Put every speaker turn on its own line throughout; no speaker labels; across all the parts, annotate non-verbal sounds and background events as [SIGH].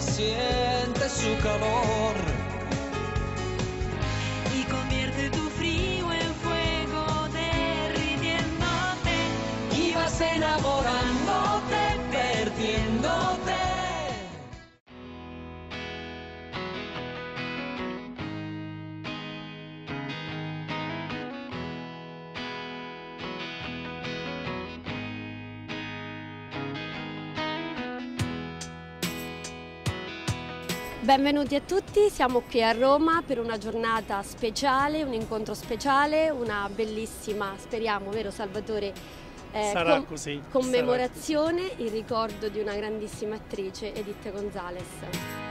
siente su calor.
Benvenuti a tutti, siamo qui a Roma per una giornata speciale, un incontro speciale, una bellissima, speriamo, vero Salvatore? eh,
Sarà
com-
così,
Commemorazione in ricordo di una grandissima attrice, Edith Gonzalez.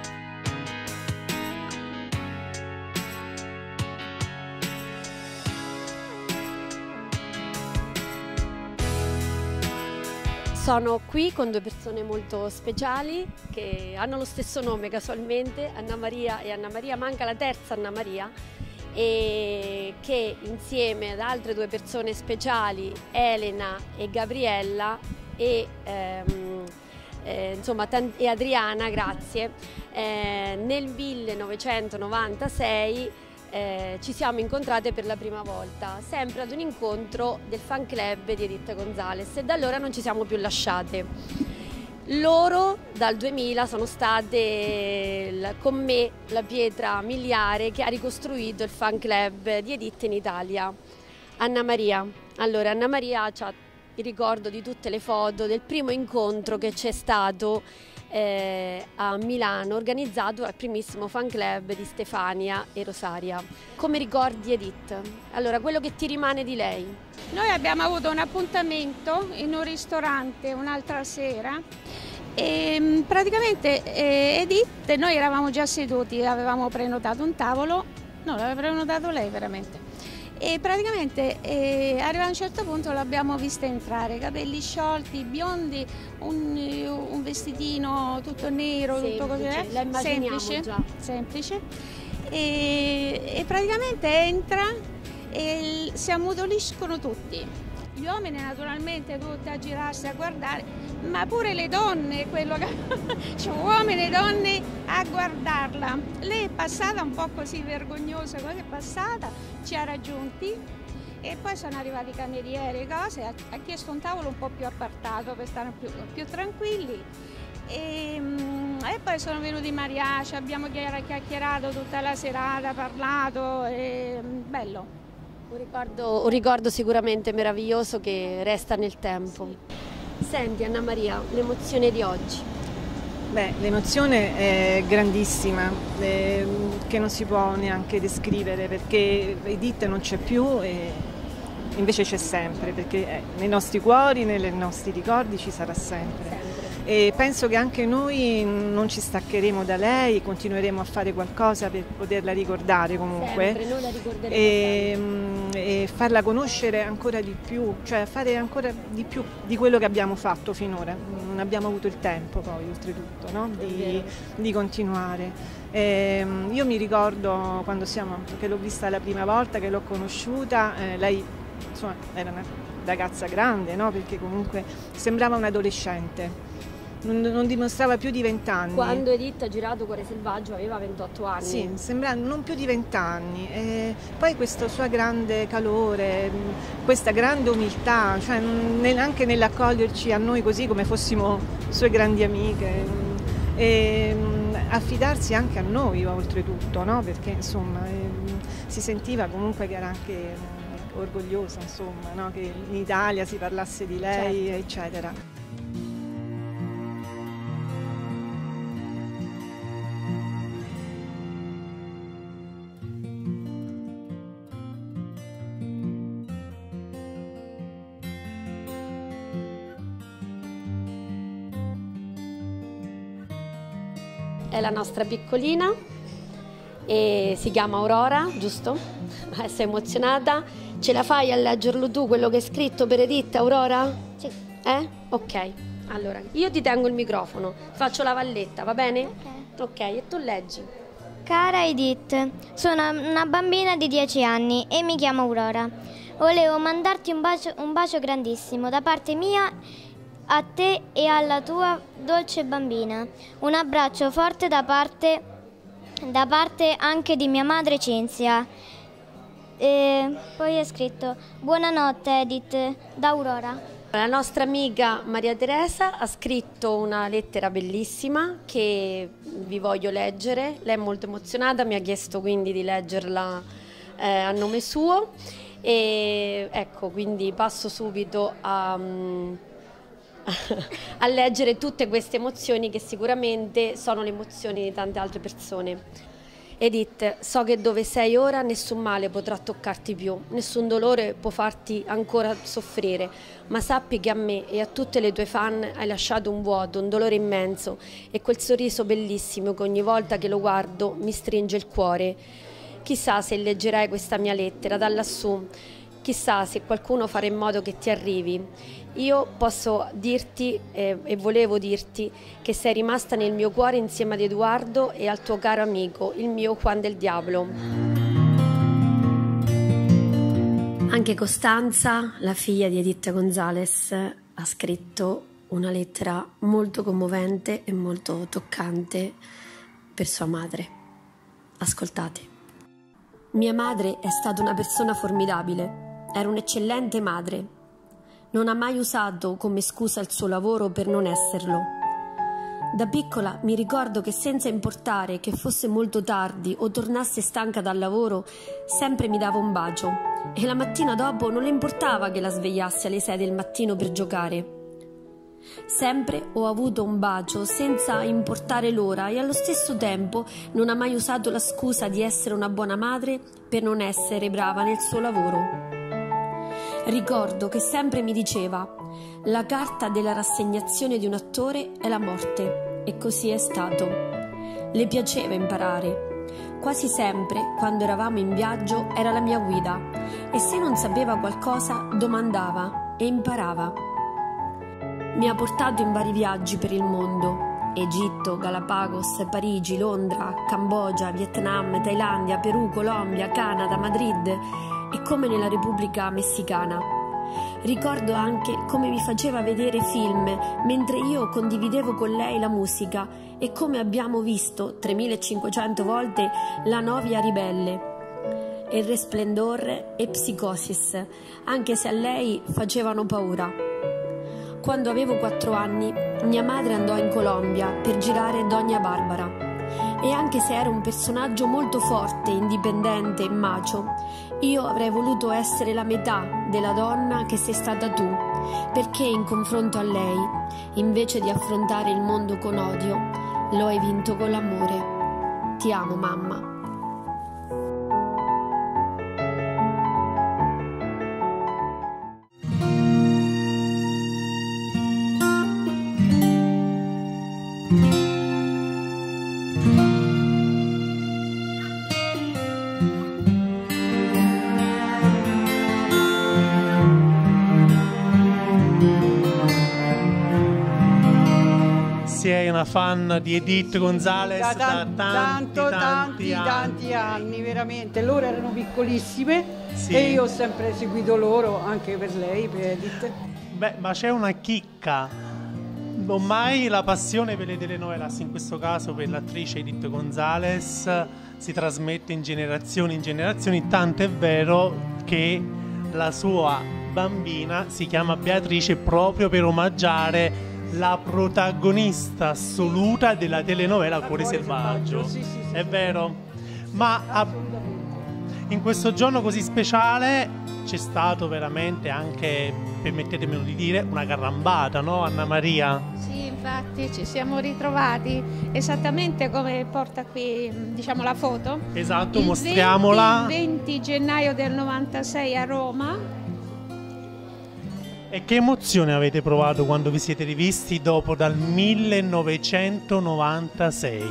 Sono qui con due persone molto speciali che hanno lo stesso nome casualmente, Anna Maria e Anna Maria, manca la terza Anna Maria e che insieme ad altre due persone speciali, Elena e Gabriella e, ehm, eh, insomma, e Adriana, grazie, eh, nel 1996 eh, ci siamo incontrate per la prima volta, sempre ad un incontro del fan club di Edith Gonzalez e da allora non ci siamo più lasciate. Loro dal 2000 sono state con me la pietra miliare che ha ricostruito il fan club di Edith in Italia. Anna Maria. Allora, Anna Maria ha il ricordo di tutte le foto del primo incontro che c'è stato eh, a Milano, organizzato al primissimo fan club di Stefania e Rosaria. Come ricordi Edith? Allora, quello che ti rimane di lei?
Noi abbiamo avuto un appuntamento in un ristorante un'altra sera e mm, praticamente eh, Edith, noi eravamo già seduti, avevamo prenotato un tavolo, no l'aveva prenotato lei veramente. E praticamente eh, arriva a un certo punto l'abbiamo vista entrare, capelli sciolti, biondi, un, un vestitino tutto nero, tutto così,
Semplice,
eh,
la
semplice,
già.
semplice. E, e praticamente entra e si ammutoliscono tutti. Gli uomini naturalmente tutti a girarsi a guardare, ma pure le donne, quello che... cioè, uomini e donne a guardarla. Lei è passata un po' così vergognosa, così è passata, ci ha raggiunti e poi sono arrivati i camerieri e cose, ha, ha chiesto un tavolo un po' più appartato per stare più, più tranquilli. E, mm, e poi sono venuti i mariachi, abbiamo chiacchierato tutta la serata, parlato, e, mm, bello.
Un ricordo, un ricordo sicuramente meraviglioso che resta nel tempo. Senti Anna Maria, l'emozione di oggi.
Beh, l'emozione è grandissima, eh, che non si può neanche descrivere perché Edith non c'è più e invece c'è sempre, perché eh, nei nostri cuori, nei nostri ricordi ci sarà sempre. E penso che anche noi non ci staccheremo da lei, continueremo a fare qualcosa per poterla ricordare comunque.
Sempre,
E, mm, e farla conoscere ancora di più, cioè fare ancora di più di quello che abbiamo fatto finora. Non abbiamo avuto il tempo poi, oltretutto, no? Di, di continuare. Ehm, io mi ricordo quando siamo, che l'ho vista la prima volta, che l'ho conosciuta, eh, lei insomma, era una ragazza grande, no? perché comunque sembrava un adolescente, non, non dimostrava più di vent'anni.
Quando Edith ha girato Cuore Selvaggio aveva 28 anni.
Sì, sembra non più di vent'anni. E poi questo suo grande calore, questa grande umiltà, cioè anche nell'accoglierci a noi così come fossimo sue grandi amiche. E affidarsi anche a noi oltretutto, no? perché insomma si sentiva comunque che era anche orgogliosa insomma, no? che in Italia si parlasse di lei,
Certo.
eccetera.
È la nostra piccolina e si chiama Aurora, giusto? Sei emozionata? Ce la fai a leggerlo tu quello che è scritto per Edith, Aurora?
Sì.
Eh? Ok. Allora, io ti tengo il microfono, faccio la valletta, va bene?
Ok.
Ok, e tu leggi.
Cara Edith, sono una bambina di 10 anni e mi chiamo Aurora. Volevo mandarti un bacio, un bacio grandissimo da parte mia a te e alla tua dolce bambina. Un abbraccio forte da parte, da parte anche di mia madre Cinzia. E poi è scritto Buonanotte Edith da Aurora.
La nostra amica Maria Teresa ha scritto una lettera bellissima che vi voglio leggere. Lei è molto emozionata, mi ha chiesto quindi di leggerla eh, a nome suo. E ecco, quindi passo subito a, mm, [LAUGHS] a leggere tutte queste emozioni che sicuramente sono le emozioni di tante altre persone. Edith, so che dove sei ora nessun male potrà toccarti più, nessun dolore può farti ancora soffrire, ma sappi che a me e a tutte le tue fan hai lasciato un vuoto, un dolore immenso e quel sorriso bellissimo che ogni volta che lo guardo mi stringe il cuore. Chissà se leggerai questa mia lettera da lassù, chissà se qualcuno farà in modo che ti arrivi. Io posso dirti eh, e volevo dirti che sei rimasta nel mio cuore insieme ad Edoardo e al tuo caro amico, il mio Juan del Diablo. Anche Costanza, la figlia di Edith Gonzales, ha scritto una lettera molto commovente e molto toccante per sua madre. Ascoltate. Mia madre è stata una persona formidabile, era un'eccellente madre, non ha mai usato come scusa il suo lavoro per non esserlo. Da piccola mi ricordo che senza importare che fosse molto tardi o tornasse stanca dal lavoro, sempre mi dava un bacio e la mattina dopo non le importava che la svegliassi alle 6 del mattino per giocare. Sempre ho avuto un bacio senza importare l'ora e allo stesso tempo non ha mai usato la scusa di essere una buona madre per non essere brava nel suo lavoro. Ricordo che sempre mi diceva la carta della rassegnazione di un attore è la morte e così è stato. Le piaceva imparare. Quasi sempre, quando eravamo in viaggio, era la mia guida e se non sapeva qualcosa domandava e imparava. Mi ha portato in vari viaggi per il mondo. Egitto, Galapagos, Parigi, Londra, Cambogia, Vietnam, Thailandia, Perù, Colombia, Canada, Madrid e come nella Repubblica Messicana. Ricordo anche come mi faceva vedere film mentre io condividevo con lei la musica e come abbiamo visto 3500 volte La Novia Ribelle, Il Resplendor e Psicosis, anche se a lei facevano paura. Quando avevo 4 anni, mia madre andò in Colombia per girare Dogna Barbara e anche se era un personaggio molto forte, indipendente e macio, io avrei voluto essere la metà della donna che sei stata tu, perché in confronto a lei, invece di affrontare il mondo con odio, lo hai vinto con l'amore. Ti amo, mamma.
Fan di Edith Gonzalez
da,
da,
tan-
tanti,
tanto,
tanti,
tanti,
anni.
tanti anni, veramente. Loro erano piccolissime
Sì.
e io ho sempre seguito loro, anche per lei, per Edith.
Beh, ma c'è una chicca. Ormai la passione per le telenovelas, in questo caso per l'attrice Edith Gonzalez, si trasmette in generazioni in generazioni, tanto è vero che la sua bambina si chiama Beatrice proprio per omaggiare la protagonista assoluta della telenovela Cuore
Cuore
Selvaggio.
Sì, sì, sì,
È
sì.
vero? Ma a- in questo giorno così speciale c'è stato veramente anche, permettetemelo di dire, una carambata, no Anna Maria?
Sì, infatti ci siamo ritrovati esattamente come porta qui diciamo, la foto.
Esatto,
Il
mostriamola.
20, 20 gennaio del 96 a Roma.
E che emozione avete provato quando vi siete rivisti dopo dal 1996?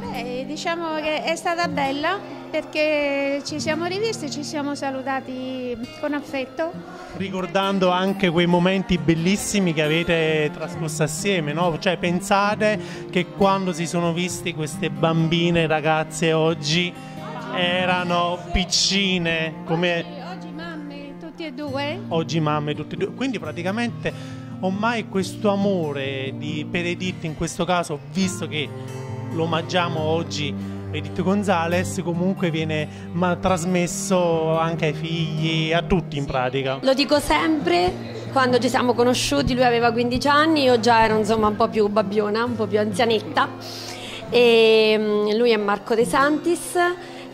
Beh, diciamo che è stata bella perché ci siamo rivisti, ci siamo salutati con affetto.
Ricordando anche quei momenti bellissimi che avete trascorso assieme, no? Cioè pensate che quando si sono visti queste bambine ragazze oggi erano piccine come
tutti e due.
oggi mamme tutte e due. Quindi praticamente ormai questo amore di, per Edith in questo caso, visto che lo omaggiamo oggi Edith Gonzales, comunque viene ma, trasmesso anche ai figli, a tutti in pratica.
Lo dico sempre, quando ci siamo conosciuti lui aveva 15 anni, io già ero insomma un po' più babbiona, un po' più anzianetta e mm, lui è Marco De Santis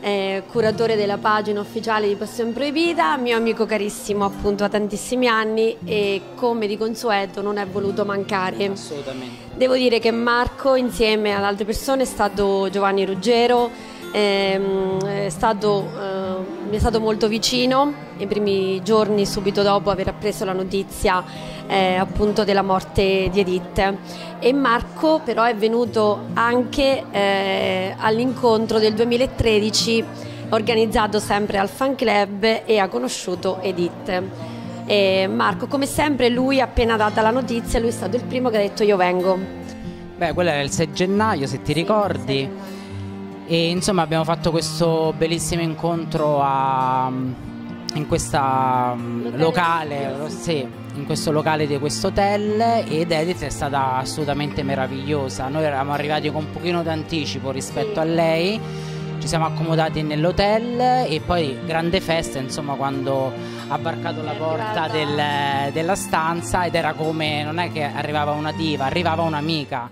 eh, curatore della pagina ufficiale di Passione Proibita, mio amico carissimo appunto da tantissimi anni e come di consueto non è voluto mancare.
Assolutamente.
Devo dire che Marco insieme ad altre persone è stato Giovanni Ruggero, ehm, è stato, eh, mi è stato molto vicino nei primi giorni subito dopo aver appreso la notizia eh, appunto della morte di Edith e Marco però è venuto anche eh, all'incontro del 2013 organizzato sempre al fan club e ha conosciuto Edith. E Marco, come sempre, lui appena data la notizia, lui è stato il primo che ha detto io vengo.
Beh, quello era il 6 gennaio, se ti ricordi. E insomma abbiamo fatto questo bellissimo incontro a, in questa locale, sì, in questo locale di questo hotel ed Edith è stata assolutamente meravigliosa. Noi eravamo arrivati con un pochino d'anticipo rispetto a lei, ci siamo accomodati nell'hotel e poi grande festa insomma quando ha varcato la porta del, della stanza ed era come, non è che arrivava una diva, arrivava un'amica.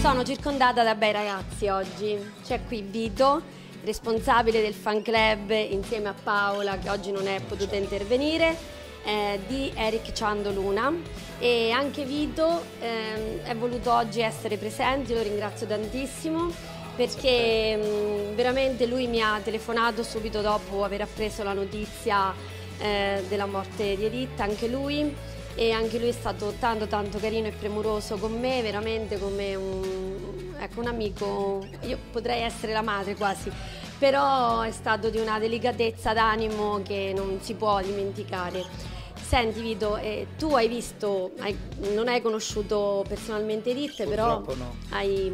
Sono circondata da bei ragazzi oggi. C'è qui Vito, responsabile del fan club insieme a Paola che oggi non è potuta intervenire, eh, di Eric Ciandoluna e anche Vito ehm, è voluto oggi essere presente, lo ringrazio tantissimo perché mh, veramente lui mi ha telefonato subito dopo aver appreso la notizia eh, della morte di Edith, anche lui e anche lui è stato tanto tanto carino e premuroso con me, veramente come un, ecco, un amico, io potrei essere la madre quasi, però è stato di una delicatezza d'animo che non si può dimenticare. Senti Vito, eh, tu hai visto, hai- non hai conosciuto personalmente Edith, però
no.
hai,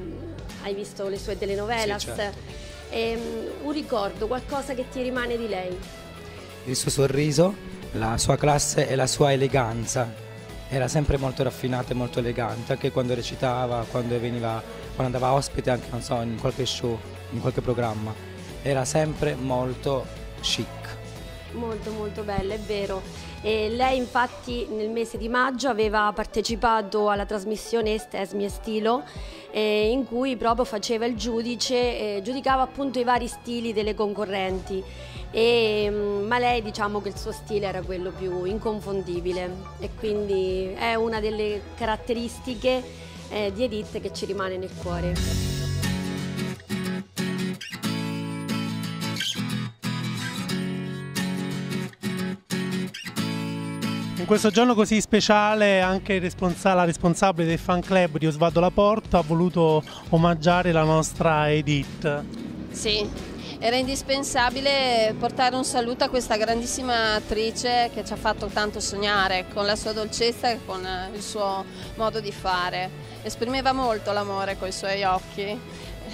hai visto le sue telenovelas.
Sì, certo.
Ehm, un ricordo, qualcosa che ti rimane di lei?
Il suo sorriso, la sua classe e la sua eleganza. Era sempre molto raffinata e molto elegante, anche quando recitava, quando, veniva, quando andava ospite anche, non so, in qualche show, in qualche programma. Era sempre molto chic.
Molto molto bella, è vero. E lei infatti nel mese di maggio aveva partecipato alla trasmissione Estesmi e Stilo eh, in cui proprio faceva il giudice, eh, giudicava appunto i vari stili delle concorrenti. E, mm, ma lei diciamo che il suo stile era quello più inconfondibile e quindi è una delle caratteristiche eh, di Edith che ci rimane nel cuore.
In questo giorno così speciale anche responsa- la responsabile del fan club di Osvaldo Laporta ha voluto omaggiare la nostra Edith.
Sì, era indispensabile portare un saluto a questa grandissima attrice che ci ha fatto tanto sognare con la sua dolcezza e con eh, il suo modo di fare. Esprimeva molto l'amore con i suoi occhi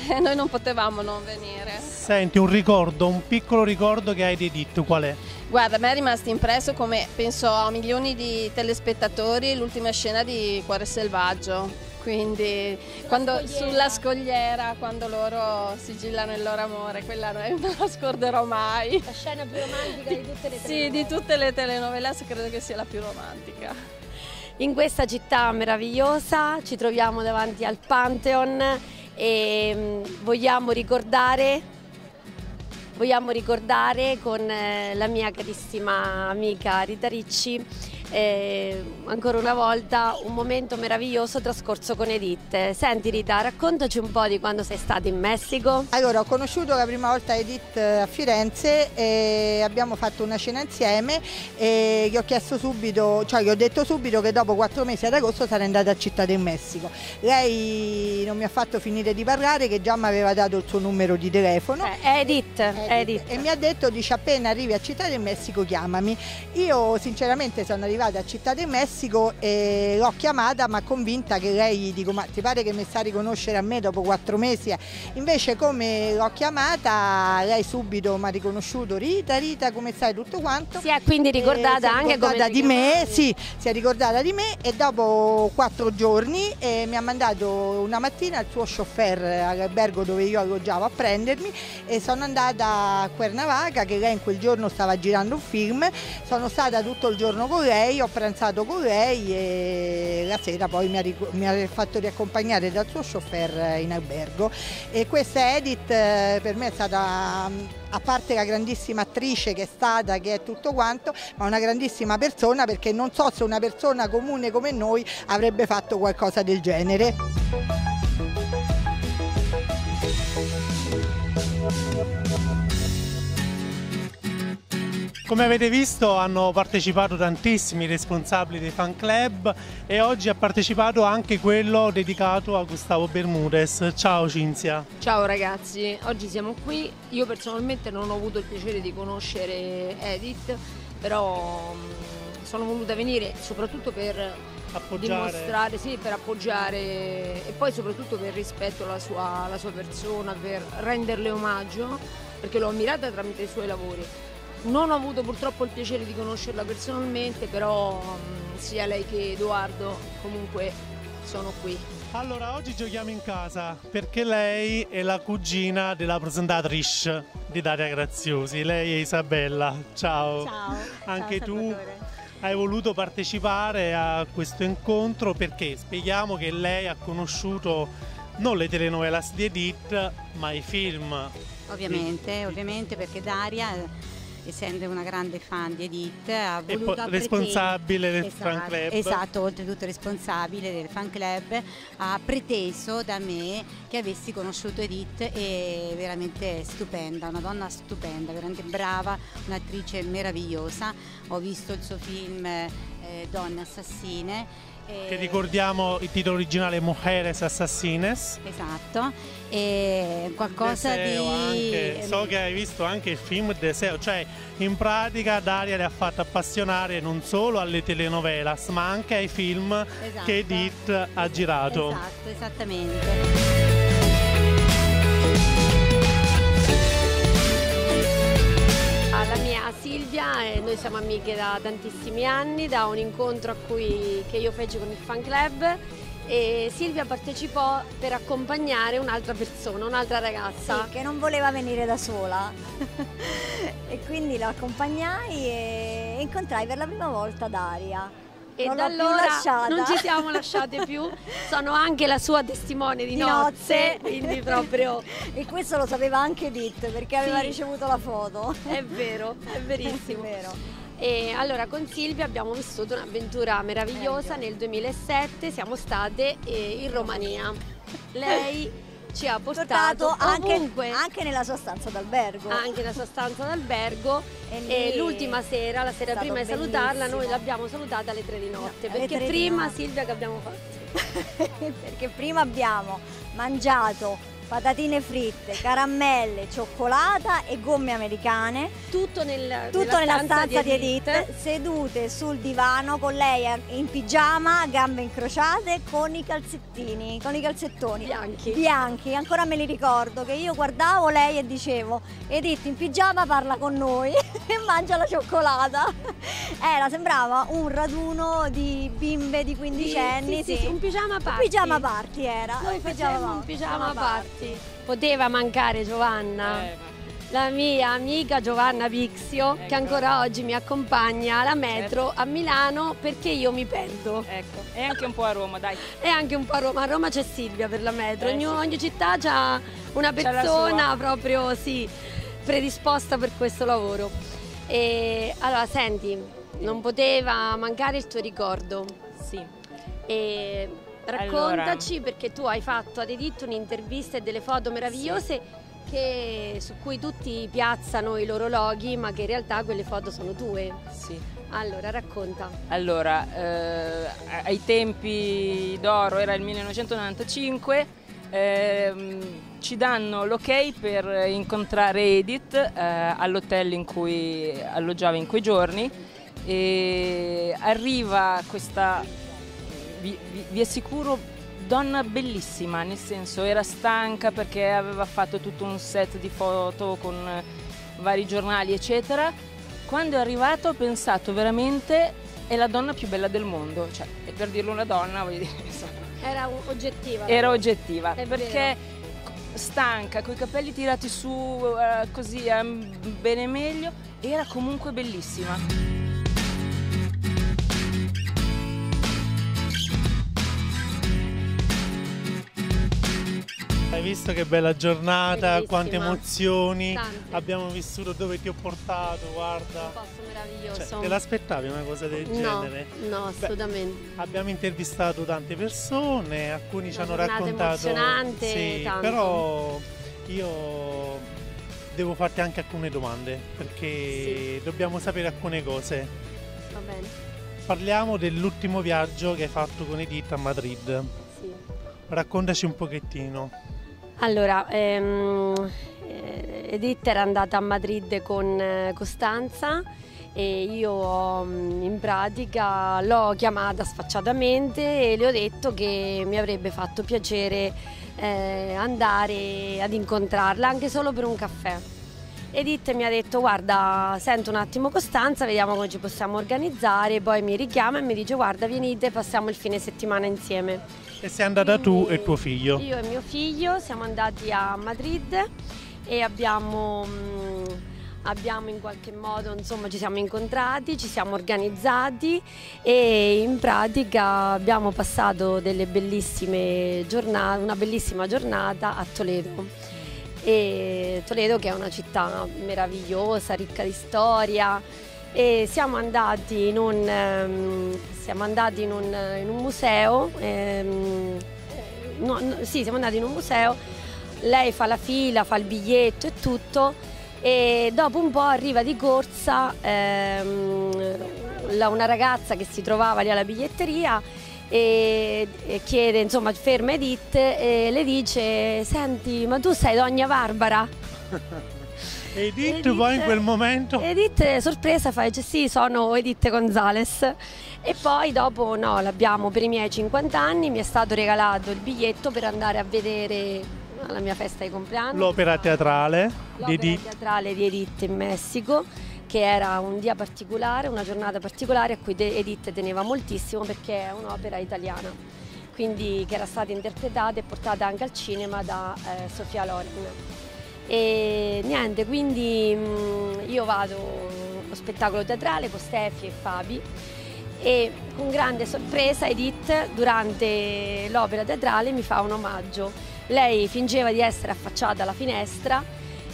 e [LAUGHS] noi non potevamo non venire.
Senti, un ricordo, un piccolo ricordo che hai di Edith, qual è?
Guarda, a me è rimasto impresso come penso a milioni di telespettatori l'ultima scena di Cuore Selvaggio. Quindi quando,
scogliera.
sulla scogliera, quando loro sigillano il loro amore, quella non non la scorderò mai.
La scena più romantica di tutte le
Sì, di tutte le telenovelas credo che sia la più romantica.
In questa città meravigliosa ci troviamo davanti al Pantheon e mm, vogliamo ricordare, vogliamo ricordare con eh, la mia carissima amica Rita Ricci E ancora una volta un momento meraviglioso trascorso con Edith. Senti Rita, raccontaci un po' di quando sei stata in Messico.
Allora, ho conosciuto la prima volta Edith a Firenze e abbiamo fatto una cena insieme e gli ho chiesto subito, cioè gli ho detto subito che dopo quattro mesi ad agosto sarei andata a Città del Messico. Lei non mi ha fatto finire di parlare che già mi aveva dato il suo numero di telefono.
Eh, Edith, Edith.
E mi ha detto, dice appena arrivi a Città del Messico chiamami. Io sinceramente sono arrivata a Città del Messico e l'ho chiamata ma convinta che lei, dico ma ti pare che mi sa riconoscere a me dopo quattro mesi? Invece come l'ho chiamata lei subito mi ha riconosciuto Rita, Rita come stai tutto quanto?
Si è quindi ricordata
Eh, è
anche come
ricordata di me, sì, si è ricordata di me e dopo quattro giorni eh, mi ha mandato una mattina il suo chauffeur all'albergo dove io alloggiavo a prendermi e sono andata a Cuernavaca che lei in quel giorno stava girando un film, sono stata tutto il giorno con lei, ho pranzato con lei e la sera poi mi ha, mi ha fatto riaccompagnare dal suo chauffeur in albergo e questa Edith eh, per me è stata mm, a parte la grandissima attrice che è stata, che è tutto quanto, ma una grandissima persona perché non so se una persona comune come noi avrebbe fatto qualcosa del genere.
Come avete visto hanno partecipato tantissimi responsabili dei fan club e oggi ha partecipato anche quello dedicato a Gustavo Bermudez. Ciao Cinzia.
Ciao ragazzi, oggi siamo qui. Io personalmente non ho avuto il piacere di conoscere Edith, però mh, sono voluta venire soprattutto per
Appoggiare.
dimostrare, sì, per appoggiare e poi soprattutto per rispetto alla sua, alla sua persona, per renderle omaggio, perché l'ho ammirata tramite i suoi lavori. Non ho avuto purtroppo il piacere di conoscerla personalmente, però mh, sia lei che Edoardo comunque sono qui.
Allora, oggi giochiamo in casa perché lei è la cugina della presentatrice di Daria Graziosi. Lei è Isabella. Ciao.
Ciao.
Anche
Ciao,
tu
Salvatore.
hai voluto partecipare a questo incontro perché spieghiamo che lei ha conosciuto non le telenovelas di Edith, ma i film.
Ovviamente, ovviamente perché Daria, essendo una grande fan di Edith, ha
E
voluto
poi responsabile del
Esatto,
fan club.
Esatto, oltretutto responsabile del fan club, ha preteso da me che avessi conosciuto Edith e veramente stupenda, una donna stupenda, veramente brava, un'attrice meravigliosa. Ho visto il suo film eh, Donne assassine. E-
Che ricordiamo il titolo originale Mujeres Assassines.
Esatto, e qualcosa
Deseo
di...
anche. So che hai visto anche il film Deseo, cioè in pratica Daria le ha fatto appassionare non solo alle telenovelas ma anche ai film
Esatto.
che Edith ha girato.
Esatto, esattamente.
Alla mia Silvia e noi siamo amiche da tantissimi anni, da un incontro cui, che io feci con il fan club e Silvia partecipò per accompagnare un'altra persona, un'altra ragazza.
Sì, che non voleva venire da sola [LAUGHS] e quindi la accompagnai e incontrai per la prima volta Daria.
E
non
da allora non ci siamo lasciate più, sono anche la sua testimone di,
Di
nozze,
nozze.
quindi proprio... [LAUGHS]
E questo lo sapeva anche Dit perché aveva
Sì.
ricevuto la foto.
È vero, [LAUGHS] è verissimo.
È vero.
E allora con Silvia abbiamo vissuto un'avventura meravigliosa nel 2007, siamo state eh, in Romania. [LAUGHS] Lei ci ha portato,
Portato anche, anche nella sua stanza d'albergo.
anche nella sua stanza d'albergo
E
e, l'ultima sera, la sera prima di salutarla, noi l'abbiamo salutata alle tre di notte,
alle
perché prima. Silvia che abbiamo fatto? [LAUGHS]
perché prima abbiamo mangiato patatine fritte, caramelle, cioccolata e gomme americane.
Tutto, nel,
Tutto nella stanza, di Edith, sedute sul divano con lei in pigiama, gambe incrociate, con i calzettini, con i calzettoni
Bianchi.
bianchi. Ancora me li ricordo che io guardavo lei e dicevo: Edith in pigiama parla con noi [LAUGHS] e mangia la cioccolata. Era, sembrava un raduno di bimbe di 15 anni.
sì, sì, un pigiama
Un
party.
pigiama party era.
Noi
un
facevamo un pigiama party. Poteva mancare Giovanna.
Eh,
La mia amica Giovanna Pixio, che ancora oggi mi accompagna alla metro
Certo.
a Milano perché io mi perdo.
Ecco, e anche un po' a Roma, dai.
E anche un po' a Roma. A Roma c'è Silvia per la metro.
Eh,
ogni,
sì.
ogni città ha una persona proprio sì, predisposta per questo lavoro. E allora, senti, Non poteva mancare il tuo ricordo.
Sì.
E raccontaci perché tu hai fatto ad Edith un'intervista e delle foto meravigliose che- su cui tutti piazzano i loro loghi, ma che in realtà quelle foto sono tue.
Sì.
Allora, racconta.
Allora, eh, ai tempi d'oro era il 1995, ehm, ci danno l'ok per incontrare Edith eh, all'hotel in cui alloggiava in quei giorni e arriva questa, vi, vi- vi assicuro, donna bellissima, nel senso era stanca perché aveva fatto tutto un set di foto con eh, vari giornali eccetera quando è arrivato ho pensato veramente è la donna più bella del mondo, cioè, e per dirlo una donna voglio dire, [LAUGHS] insomma,
Era oggettiva.
era oggettiva,
È
perché
vero.
stanca, con i capelli tirati su eh, così eh, bene meglio, era comunque bellissima.
Visto che bella giornata,
Bellissima.
quante emozioni
Tante.
abbiamo vissuto, dove ti ho portato, guarda.
Un posto meraviglioso.
Cioè, te l'aspettavi una cosa del
No,
genere?
no, assolutamente.
Abbiamo intervistato tante persone, alcuni ci
Una
hanno
giornata
raccontato.
emozionante,
Sì,
tanto.
però io devo farti anche alcune domande perché dobbiamo sapere alcune cose.
Va bene.
Parliamo dell'ultimo viaggio che hai fatto con Edith a Madrid.
Sì.
Raccontaci un pochettino.
Allora, ehm, eh, Edith era andata a Madrid con eh, Costanza e io mm, in pratica l'ho chiamata sfacciatamente e le ho detto che mi avrebbe fatto piacere eh, andare ad incontrarla anche solo per un caffè. Edith mi ha detto guarda sento un attimo Costanza, vediamo come ci possiamo organizzare, poi mi richiama e mi dice guarda venite passiamo il fine settimana insieme.
E sei andata tu e tuo figlio.
Io e mio figlio siamo andati a Madrid e abbiamo, mm, abbiamo in qualche modo, insomma, ci siamo incontrati, ci siamo organizzati e in pratica abbiamo passato delle bellissime giornate, una bellissima giornata a Toledo. E Toledo che è una città meravigliosa, ricca di storia. E siamo andati in un, ehm, siamo andati in un, in un museo, ehm, no, no, sì siamo andati in un museo, lei fa la fila, fa il biglietto e tutto. E dopo un po' arriva di corsa ehm, la- una ragazza che si trovava lì alla biglietteria e, e chiede, insomma, ferma Edith e le dice senti ma tu sei Donna Barbara? [LAUGHS]
Edith, poi in quel momento
Edith sorpresa fa dice sì sono Edith Gonzales e poi dopo no l'abbiamo per i miei 50 anni mi è stato regalato il biglietto per andare a vedere alla mia festa di compleanno
l'opera teatrale di
l'opera
Edith.
teatrale di Edith in Messico che era un dia particolare, una giornata particolare a cui Edith teneva moltissimo perché è un'opera italiana, quindi che era stata interpretata e portata anche al cinema da eh, Sofia Loren. E niente, quindi mh, io vado allo spettacolo teatrale con Steffi e Fabi e con grande sorpresa Edith durante l'opera teatrale mi fa un omaggio. Lei fingeva di essere affacciata alla finestra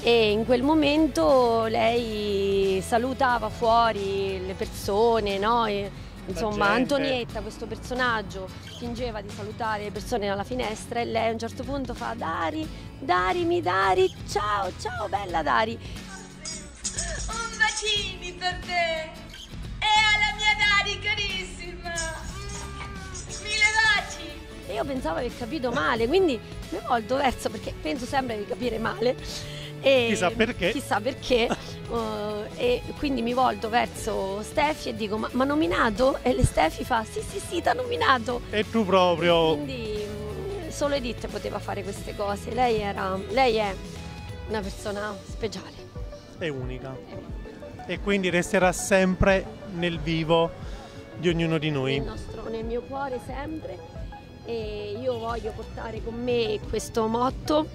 e in quel momento lei salutava fuori le persone, no? E, insomma. Antonietta, questo personaggio, fingeva di salutare le persone dalla finestra e lei a un certo punto fa Dari, Dari, mi Dari, ciao, ciao bella Dari.
Un bacini per te e alla mia Dari carissima. Mille baci.
E io pensavo di aver capito male, quindi mi volto verso, perché penso sempre di capire male. E
Chissà perché.
Chissà perché. uh, [LAUGHS] e quindi mi volto verso Steffi e dico, ma, ma nominato? E le Steffi fa, sì sì sì, ti ha nominato.
E tu proprio
Quindi mm, solo Edith poteva fare queste cose. Lei, era, lei è una persona speciale.
è unica. E quindi resterà sempre nel vivo di ognuno di noi.
nel, nostro- nel mio cuore sempre e io voglio portare con me questo motto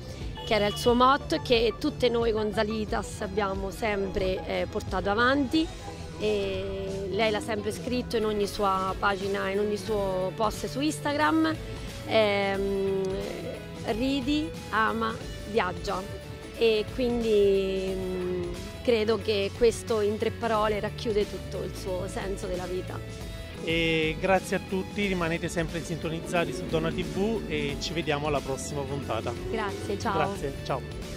che era il suo motto che tutte noi Gonzalitas abbiamo sempre eh, portato avanti e lei l'ha sempre scritto in ogni sua pagina, in ogni suo post su Instagram. Ehm, ridi, ama, viaggia e quindi mh, credo che questo in tre parole racchiude tutto il suo senso della vita
e grazie a tutti, rimanete sempre sintonizzati su Dona TV e ci vediamo alla prossima puntata.
Grazie, ciao.
Grazie, ciao.